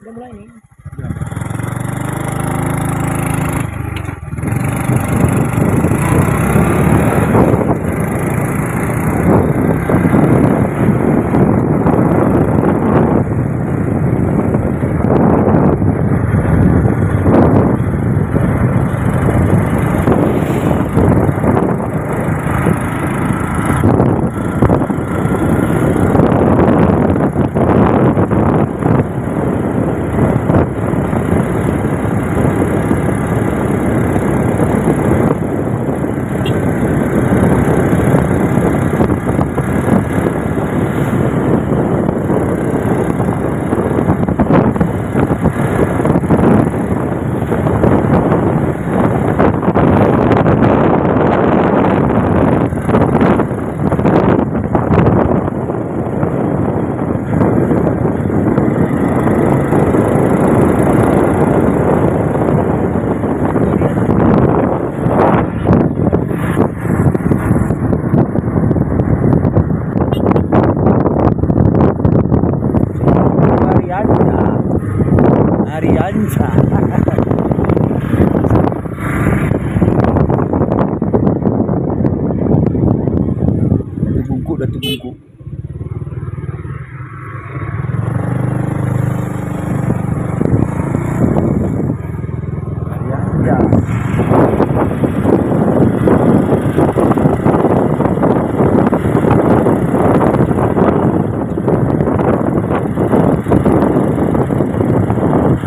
Udah mulai nih.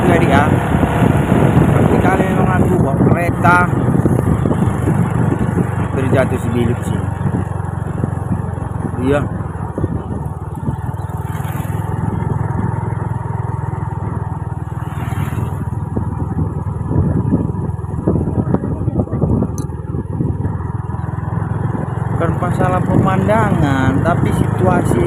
kali memang aku jadi ya Tapi kali memang aku bawa kereta. Terjatuh si bilik sih. Iya. Bukan masalah pemandangan tapi situasi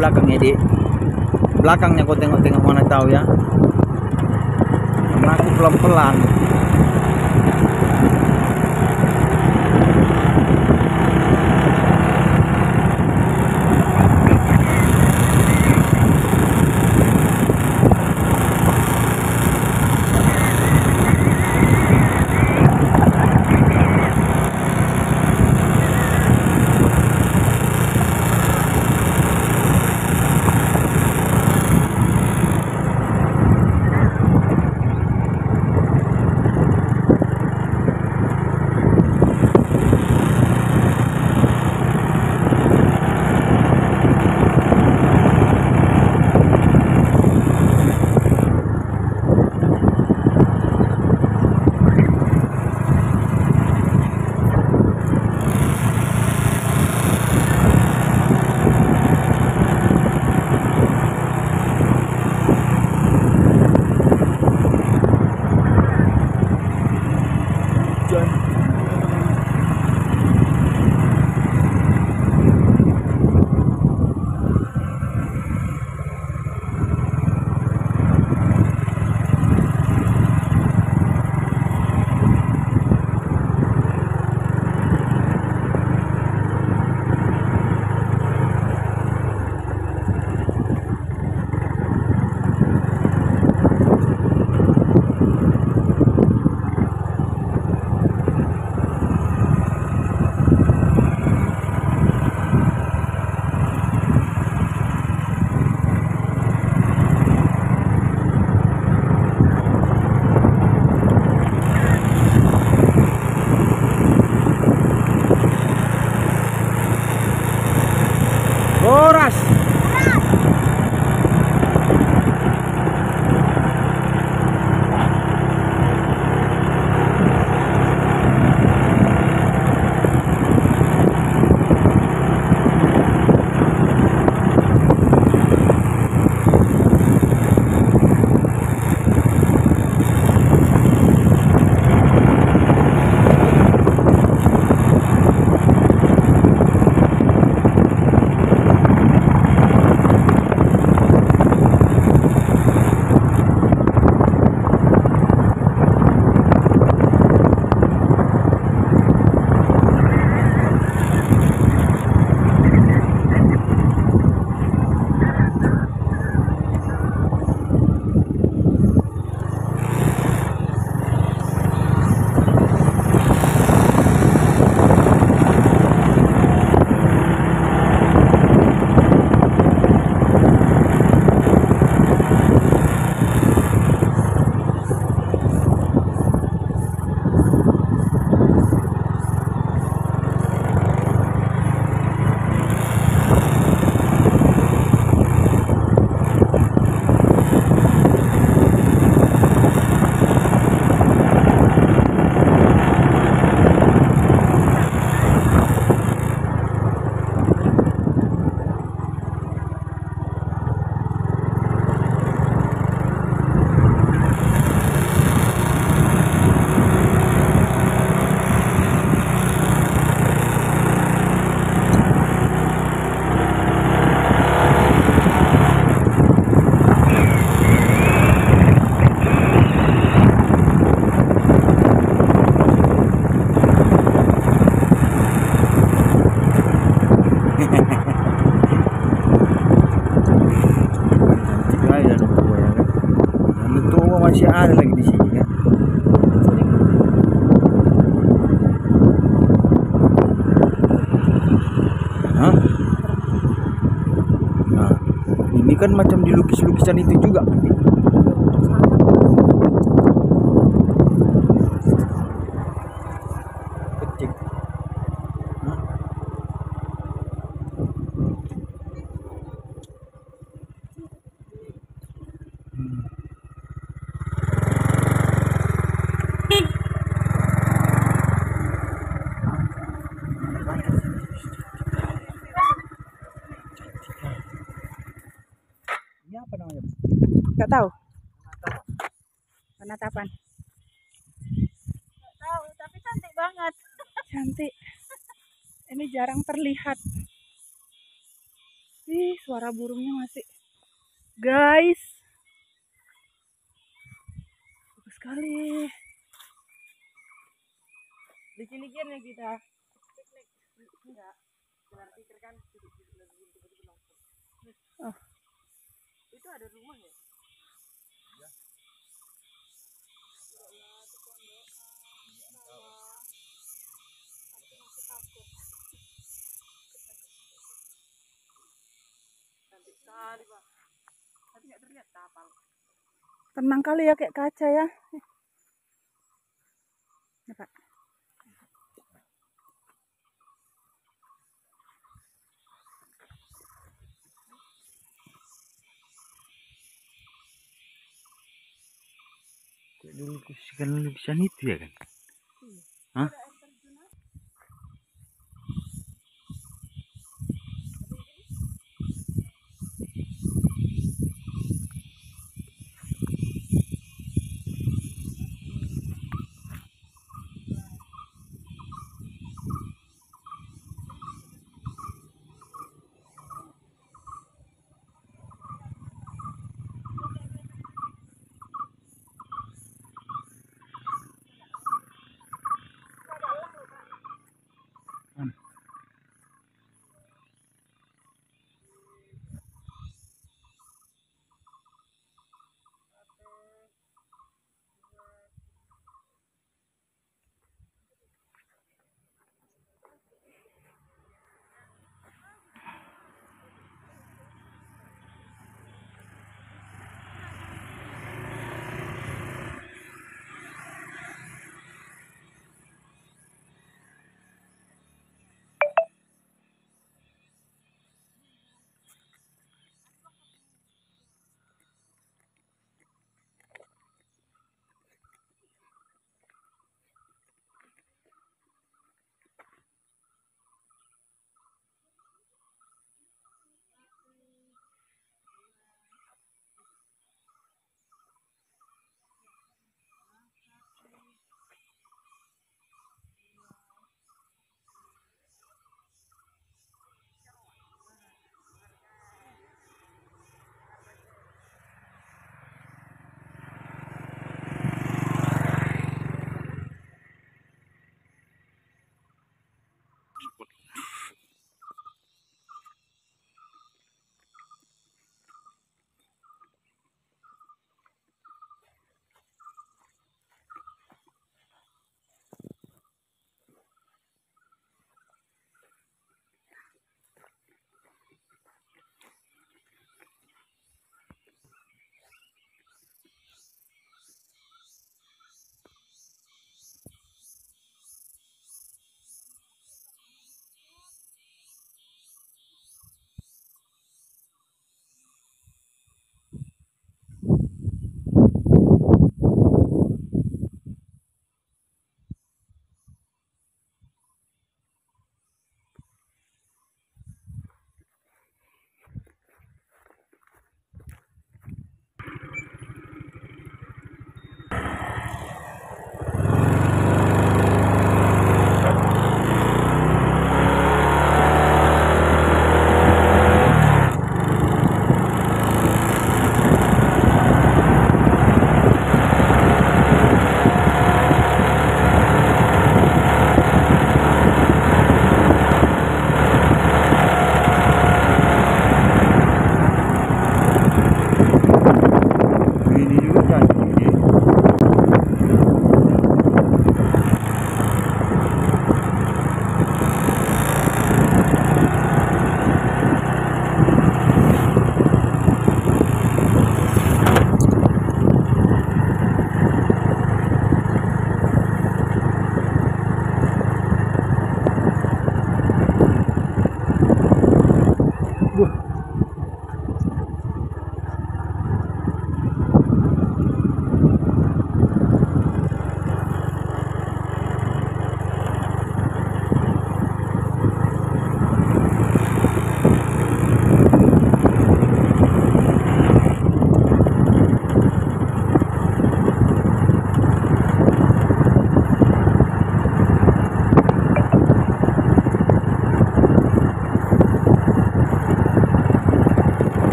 belakangnya di belakangnya kau tengok-tengok mana tahu ya. Aku pelan-pelan. kan macam dilukis lukisan itu juga. ratapan. Gak tahu, tapi cantik banget. Cantik. Ini jarang terlihat. Ih, suara burungnya masih. Guys. Bagus sekali. Di sini ya kita. Piknik. Enggak. Jangan pikirkan. Oh. Itu ada rumah ya? Cantik sekali, Pak. Tapi nggak terlihat kapal. Tenang kali ya kayak kaca ya. Ya, Pak. Dulu sekarang lukisan itu ya kan? Hah? good.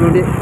Video